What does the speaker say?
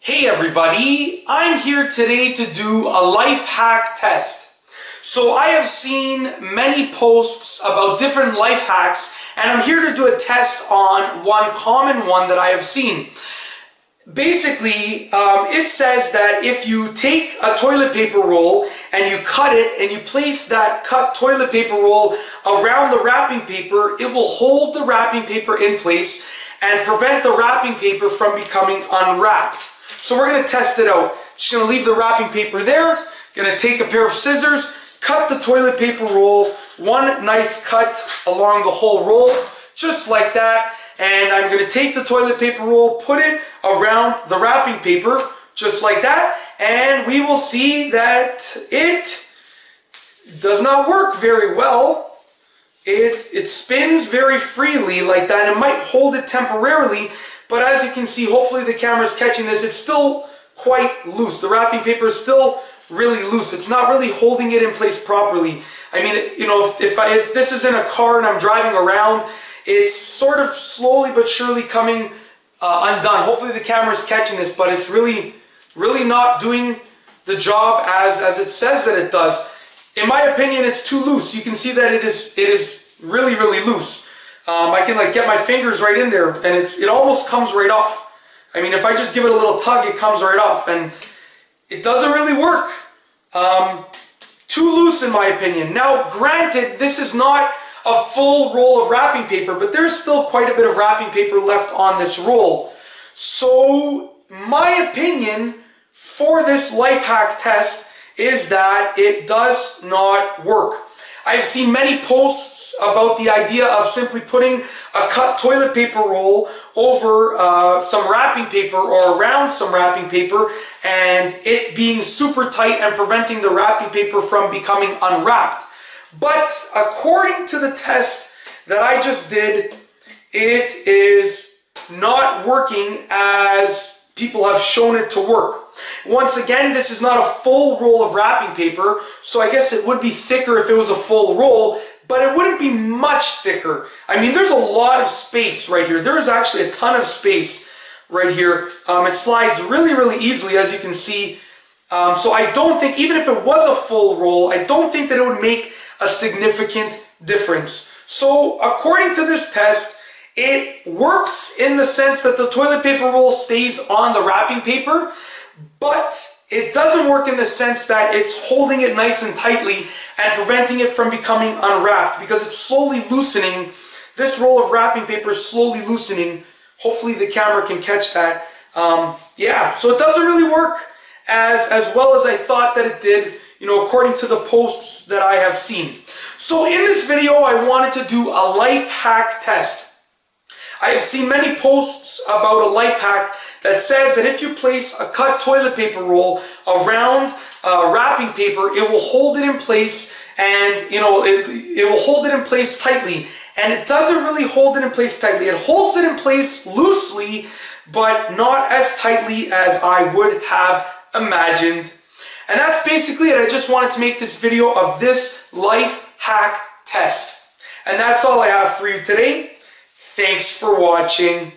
Hey everybody, I'm here today to do a life hack test. So I have seen many posts about different life hacks and I'm here to do a test on one common one that I have seen. Basically, um, it says that if you take a toilet paper roll and you cut it and you place that cut toilet paper roll around the wrapping paper, it will hold the wrapping paper in place and prevent the wrapping paper from becoming unwrapped. So we're going to test it out. Just going to leave the wrapping paper there. Going to take a pair of scissors, cut the toilet paper roll, one nice cut along the whole roll, just like that. And I'm going to take the toilet paper roll, put it around the wrapping paper, just like that. And we will see that it does not work very well it, it spins very freely like that. It might hold it temporarily, but as you can see, hopefully the camera is catching this, it's still quite loose. The wrapping paper is still really loose. It's not really holding it in place properly. I mean, you know, if, if, I, if this is in a car and I'm driving around, it's sort of slowly but surely coming uh, undone. Hopefully the camera is catching this, but it's really, really not doing the job as, as it says that it does. In my opinion, it's too loose. You can see that it is it is really, really loose. Um, I can like get my fingers right in there and it's it almost comes right off. I mean, if I just give it a little tug, it comes right off and it doesn't really work. Um, too loose in my opinion. Now, granted, this is not a full roll of wrapping paper, but there's still quite a bit of wrapping paper left on this roll. So, my opinion for this life hack test is that it does not work. I've seen many posts about the idea of simply putting a cut toilet paper roll over uh, some wrapping paper or around some wrapping paper and it being super tight and preventing the wrapping paper from becoming unwrapped. But according to the test that I just did, it is not working as people have shown it to work. Once again, this is not a full roll of wrapping paper, so I guess it would be thicker if it was a full roll, but it wouldn't be much thicker. I mean, there's a lot of space right here. There is actually a ton of space right here. Um, it slides really, really easily, as you can see. Um, so I don't think, even if it was a full roll, I don't think that it would make a significant difference. So according to this test, it works in the sense that the toilet paper roll stays on the wrapping paper, but it doesn't work in the sense that it's holding it nice and tightly and preventing it from becoming unwrapped because it's slowly loosening. This roll of wrapping paper is slowly loosening. Hopefully the camera can catch that. Um, yeah, so it doesn't really work as, as well as I thought that it did, you know, according to the posts that I have seen. So in this video, I wanted to do a life hack test. I have seen many posts about a life hack that says that if you place a cut toilet paper roll around uh, wrapping paper, it will hold it in place and, you know, it, it will hold it in place tightly. And it doesn't really hold it in place tightly. It holds it in place loosely, but not as tightly as I would have imagined. And that's basically it. I just wanted to make this video of this life hack test. And that's all I have for you today. Thanks for watching.